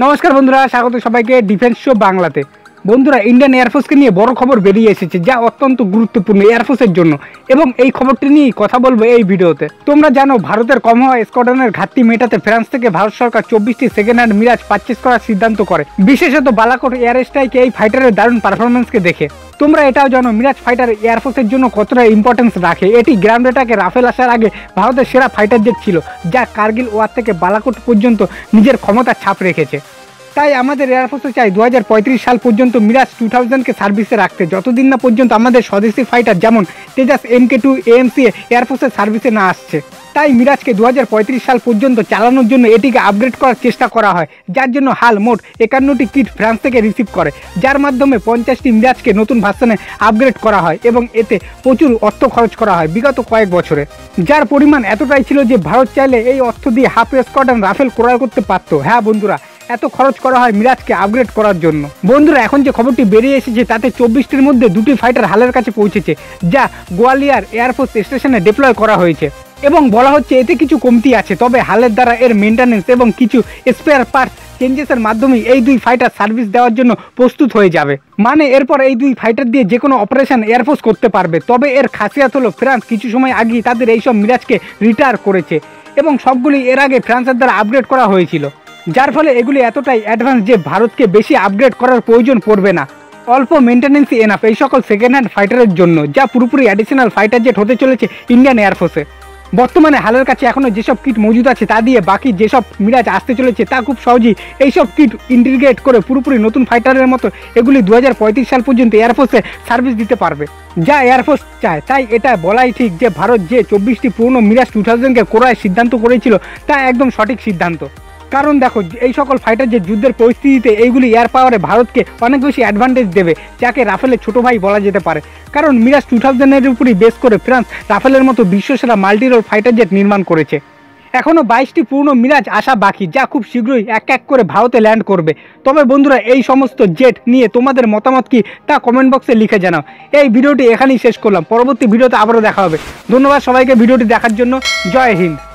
নমস্কার বন্ধুরা স্বাগত সবাইকে ডিফেন্স শো বাংলাতে। বন্ধুরা ইন্ডিয়ান এয়ারফোর্সকে নিয়ে বড় খবর বেরিয়ে এসেছে, যা অত্যন্ত গুরুত্বপূর্ণ এয়ারফোর্সের জন্য। এবং এই খবরটি নিয়েই কথা বলব এই ভিডিওতে। তোমরা জানো, ভারতের কম হওয়া স্কোয়াড্রনের ঘাটতি মেটাতে ফ্রান্স থেকে ভারত সরকার চব্বিশটি সেকেন্ড হ্যান্ড মিরাজ পারচেস করার সিদ্ধান্ত করে। বিশেষত বালাকোট এয়ার স্ট্রাইকে এই ফাইটারের দারুণ পারফরমেন্সকে দেখে। তোমরা এটাও জানো মিরাজ ফাইটার এয়ারফোর্সের জন্য কতটা ইম্পর্টেন্স রাখে। এটি গ্রাউন্ড এটাকে রাফেল আসার আগে ভারতের সেরা ফাইটার জেট ছিল, যা কার্গিল ওয়ার থেকে বালাকোট পর্যন্ত নিজের ক্ষমতা ছাপ রেখেছে। তাই আমাদের এয়ারফোর্সে চাই দু হাজার পঁয়ত্রিশ সাল পর্যন্ত মিরাজ টু থাউজেন্ডকে সার্ভিসে রাখতে। যতদিন না পর্যন্ত আমাদের স্বদেশি ফাইটার যেমন Tejas M K two AMC এয়ারফোর্সের সার্ভিসে না আসছে। তাই মিরাজকে দু হাজার পঁয়ত্রিশ সাল পর্যন্ত চালানোর জন্য এটিকে আপগ্রেড করার চেষ্টা করা হয়, যার জন্য হাল মোট একান্নটি কিট ফ্রান্স থেকে রিসিভ করে, যার মাধ্যমে পঞ্চাশটি মিরাজকে নতুন ভার্সনে আপগ্রেড করা হয় এবং এতে প্রচুর অর্থ খরচ করা হয় বিগত কয়েক বছরে। যার পরিমাণ এতটাই ছিল যে ভারত চাইলে এই অর্থ দিয়ে হাফ স্কোয়াড্রন রাফেল ক্রয় করতে পারতো। হ্যাঁ বন্ধুরা এত খরচ করা হয় মিরাজকে আপগ্রেড করার জন্য। বন্ধুরা, এখন যে খবরটি বেরিয়ে এসেছে, তাতে চব্বিশটির মধ্যে দুটি ফাইটার হালের কাছে পৌঁছেছে, যা গোয়ালিয়ার এয়ারফোর্স স্টেশনে ডিপ্লয় করা হয়েছে। এবং বলা হচ্ছে, এতে কিছু কমতি আছে, তবে হালের দ্বারা এর মেনটেন্যান্স এবং কিছু স্পেয়ার পার্টস চেঞ্জেসের মাধ্যমে এই দুই ফাইটার সার্ভিস দেওয়ার জন্য প্রস্তুত হয়ে যাবে। মানে এরপর এই দুই ফাইটার দিয়ে যে কোনো অপারেশন এয়ারফোর্স করতে পারবে। তবে এর খাসিয়াত হলো, ফ্রান্স কিছু সময় আগেই তাদের এইসব মিরাজকে রিটায়ার করেছে। এবং সবগুলি এর আগে ফ্রান্সের দ্বারা আপগ্রেড করা হয়েছিল। যার ফলে এগুলি এতটাই অ্যাডভান্স যে ভারতকে বেশি আপগ্রেড করার প্রয়োজন পড়বে না। অল্প মেনটেন্যান্সই এনাফ এই সকল সেকেন্ড হ্যান্ড ফাইটারের জন্য, যা পুরোপুরি অ্যাডিশনাল ফাইটার জেট হতে চলেছে ইন্ডিয়ান এয়ারফোর্সে বর্তমানে হালের কাছে এখনও যেসব কিট মজুদ আছে, তা দিয়ে বাকি যেসব মিরাজ আসতে চলেছে, তা খুব সহজেই এইসব কিট ইন্টিগ্রেট করে পুরোপুরি নতুন ফাইটারের মতো এগুলি দু হাজার পঁয়ত্রিশ সাল পর্যন্ত এয়ারফোর্সে সার্ভিস দিতে পারবে। যা এয়ারফোর্স চায়, তাই এটা বলাই ঠিক যে ভারত যে চব্বিশটি পুরনো মিরাজ টু থাউজেন্ডকে করার সিদ্ধান্ত করেছিল, তা একদম সঠিক সিদ্ধান্ত। কারণ দেখো, এই সকল ফাইটার যে যুদ্ধের পরিস্থিতিতে এইগুলি এয়ার পাওয়ারে ভারতকে অনেক বেশি অ্যাডভান্টেজ দেবে, যাকে রাফেলের ছোট ভাই বলা যেতে পারে। কারণ মিরাজ টু থাউজেন্ডের উপরই বেস করে ফ্রান্স রাফেলের মতো বিশ্বসেরা মাল্টিরোল ফাইটার জেট নির্মাণ করেছে। এখনও বাইশটি পূর্ণ মিরাজ আসা বাকি, যা খুব শীঘ্রই এক এক করে ভারতে ল্যান্ড করবে। তবে বন্ধুরা, এই সমস্ত জেট নিয়ে তোমাদের মতামত কি, তা কমেন্ট বক্সে লিখে জানাও। এই ভিডিওটি এখানেই শেষ করলাম। পরবর্তী ভিডিওতে আবারও দেখা হবে। ধন্যবাদ সবাইকে ভিডিওটি দেখার জন্য। জয় হিন্দ।